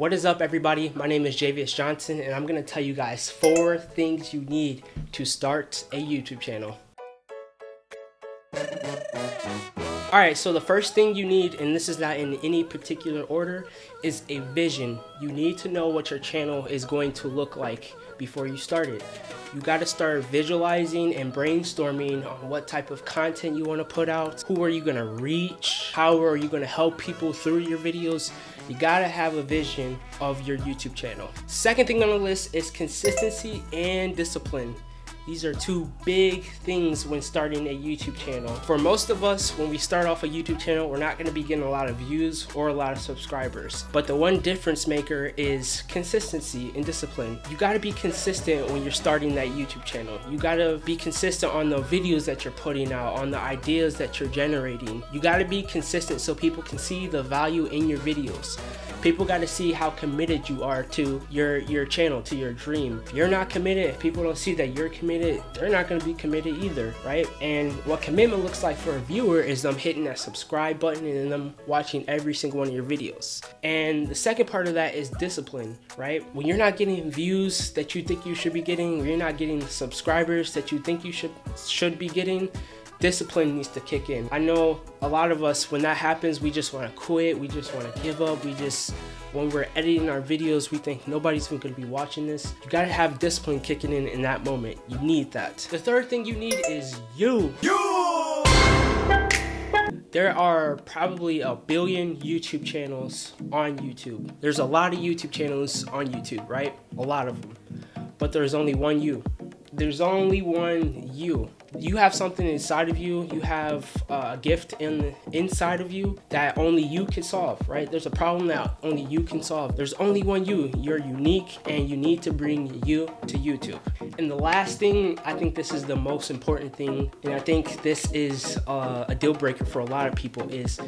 What is up everybody? My name is Jayvious Johnson and I'm gonna tell you guys four things you need to start a YouTube channel. Alright, so the first thing you need, and this is not in any particular order, is a vision. You need to know what your channel is going to look like before you start it. You got to start visualizing and brainstorming on what type of content you want to put out, who are you to reach, how are you to help people through your videos. You got to have a vision of your YouTube channel. Second thing on the list is consistency and discipline. These are two big things when starting a YouTube channel. For most of us, when we start off a YouTube channel, we're not gonna be getting a lot of views or a lot of subscribers. But the one difference maker is consistency and discipline. You gotta be consistent when you're starting that YouTube channel. You gotta be consistent on the videos that you're putting out, on the ideas that you're generating. You gotta be consistent so people can see the value in your videos. People got to see how committed you are to your your channel, to your dream. If you're not committed, if people don't see that you're committed, they're not going to be committed either, right? And what commitment looks like for a viewer is them hitting that subscribe button and them watching every single one of your videos. And the second part of that is discipline, right? When you're not getting views that you think you should be getting, when you're not getting subscribers that you think you should should be getting, discipline needs to kick in. I know a lot of us, when that happens, we just want to quit, we just want to give up, we just, when we're editing our videos, we think nobody's even going to be watching this. You got to have discipline kicking in in that moment. You need that. The third thing you need is you. You! There are probably a billion YouTube channels on YouTube. There's a lot of YouTube channels on YouTube, right? A lot of them. But there's only one you. There's only one you you have something inside of you you have uh, a gift in inside of you that only you can solve right? There's a problem that only you can solve. There's only one you. You're unique and you need to bring you to youtube. And the last thing i think this is the most important thing and i think this is uh, a deal breaker for a lot of people is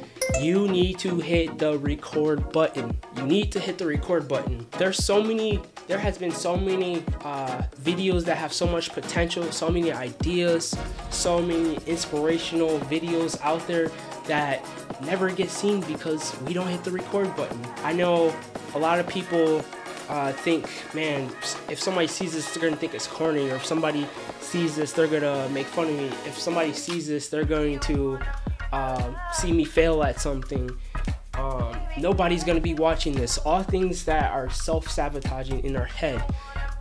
you need to hit the record button. You need to hit the record button. There's so many there has been so many uh, videos that have so much potential so many ideas so many inspirational videos out there that never get seen because we don't hit the record button. I know a lot of people uh, think, man, if somebody sees this, they're gonna think it's corny, or if somebody sees this, they're gonna make fun of me. If somebody sees this, they're going to uh, see me fail at something. Um, nobody's gonna be watching this. All things that are self sabotaging in our head.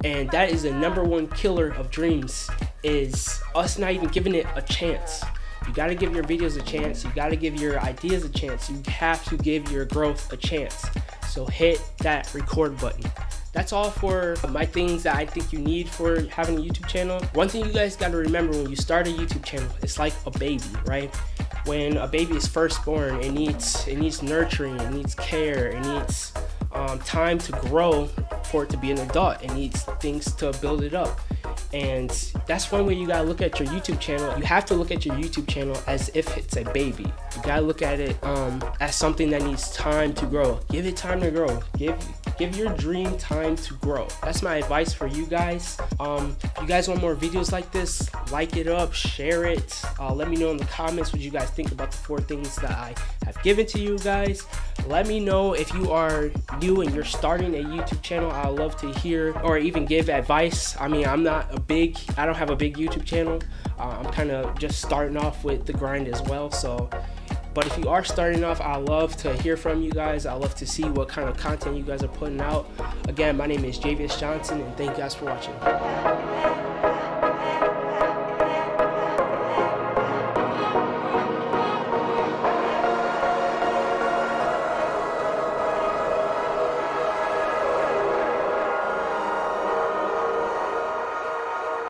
And that is the number one killer of dreams is us not even giving it a chance. You gotta give your videos a chance. You gotta give your ideas a chance. You have to give your growth a chance. So hit that record button. That's all for my things that I think you need for having a YouTube channel. One thing you guys gotta remember when you start a YouTube channel, it's like a baby, right? When a baby is first born, it needs it needs nurturing, it needs care, it needs um, time to grow for it to be an adult. It needs things to build it up. And that's one way you gotta look at your YouTube channel. You have to look at your YouTube channel as if it's a baby. You gotta look at it um, as something that needs time to grow. Give it time to grow. Give give your dream time to grow. That's my advice for you guys. Um, you guys want more videos like this, like it up, share it. Uh, let me know in the comments what you guys think about the four things that I have given to you guys. Let me know if you are new and you're starting a YouTube channel. I love to hear or even give advice. I mean, I'm not a big, I don't have a big YouTube channel. Uh, I'm kind of just starting off with the grind as well. So, but if you are starting off, I love to hear from you guys. I love to see what kind of content you guys are putting out. Again, my name is Jayvious Johnson, and thank you guys for watching.